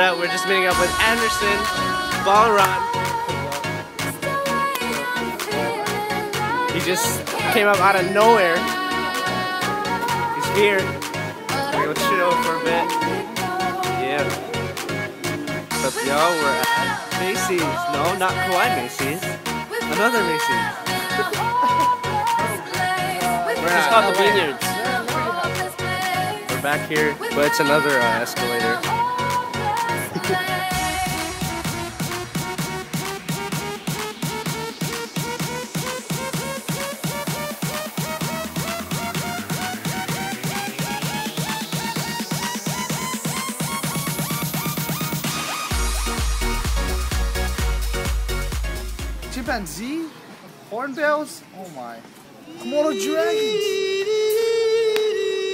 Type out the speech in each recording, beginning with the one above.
up? We're just meeting up with Anderson, Balron. He just came up out of nowhere. He's here. We're gonna chill for a bit. Yeah. What's up, y'all? We're at Macy's. No, not Kauai Macy's. Another Macy's. We're It's called the Vineyards. We're back here, but it's another uh, escalator. Chimpanzee? Hornbills? Oh my. Komodo dragons?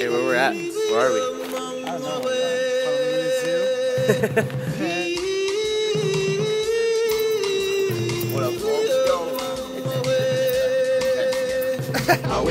Hey, where we're at? Where are we? Oh,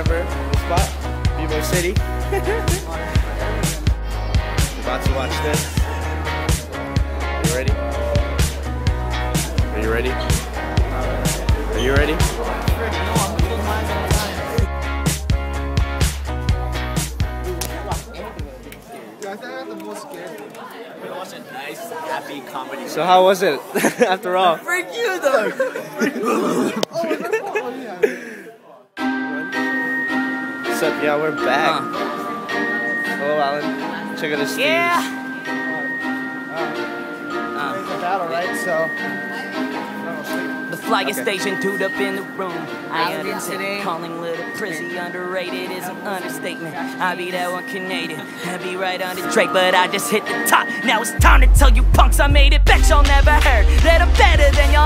Remember the spot? Vivo City. We're about to watch this. Are you ready? Are you ready? Are you ready? I think I got the most scared. It was a nice, happy comedy. So how was it after all? Freak you though. Oh, What's up, y'all? We're back. Uh. Hello, Alan. Check out the stage. Yeah. It's a battle, right? So. The flyest Okay. station tuned up in the room. I Out understand. today. Calling little Prizzy underrated is an understatement. I be that one Canadian. I be right under Drake, but I just hit the top. Now it's time to tell you punks I made it. Bet y'all never heard that I'm better than y'all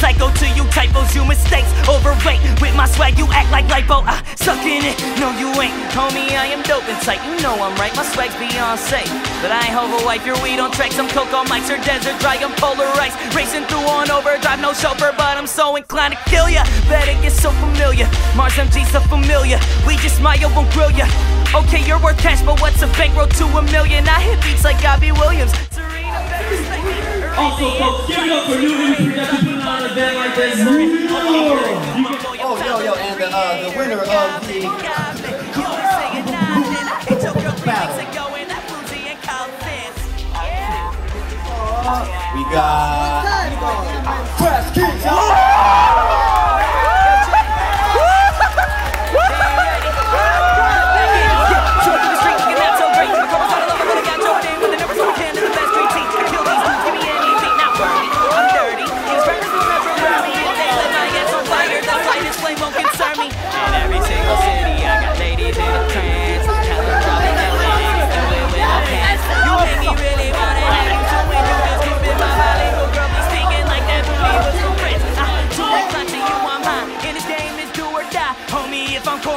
psycho to you typos, you mistakes. Overweight with my swag, you act like lipo. I suck in it. No, you ain't. Homie, I am dope and tight. You know I'm right. My swag's Beyonce. But I ain't hover wipe your weed on tracks. I'm coke on mics or desert dry. I'm polarized. Racing through on overdrive. No chauffeur, but I'm so inclined to kill ya. Better get so familiar. Mars MG's so familiar. We just Maya won't grill ya. Okay, you're worth cash, but what's a bankroll to a million? I hit beats like Gabby Williams. Also, folks, give it up for New Moves Production putting on an event like this. Moving on. Oh, yo, yo, and the, uh, the winner of the We got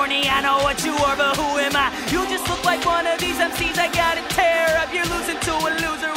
money, I know what you are, but who am I? You just look like one of these MCs I gotta tear up. You're losing to a loser